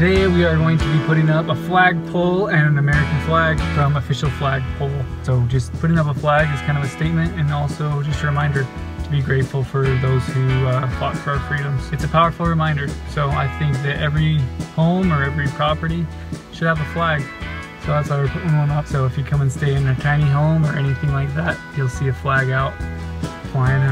Today we are going to be putting up a flagpole and an American flag from Official Flagpole. So just putting up a flag is kind of a statement and also just a reminder to be grateful for those who uh, fought for our freedoms. It's a powerful reminder. So I think that every home or every property should have a flag. So that's why we're putting one up. So if you come and stay in a tiny home or anything like that, you'll see a flag out flying.